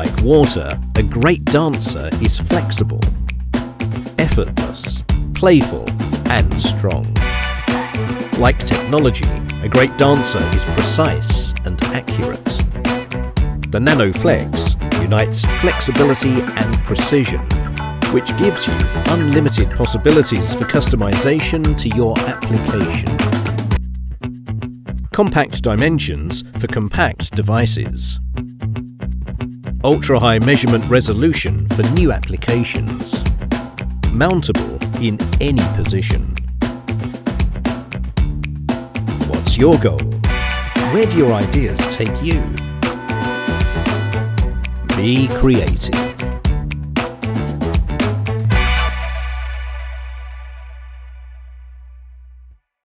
Like water, a great dancer is flexible, effortless, playful, and strong. Like technology, a great dancer is precise and accurate. The NanoFlex unites flexibility and precision, which gives you unlimited possibilities for customization to your application. Compact dimensions for compact devices. Ultra-high measurement resolution for new applications. Mountable in any position. What's your goal? Where do your ideas take you? Be creative.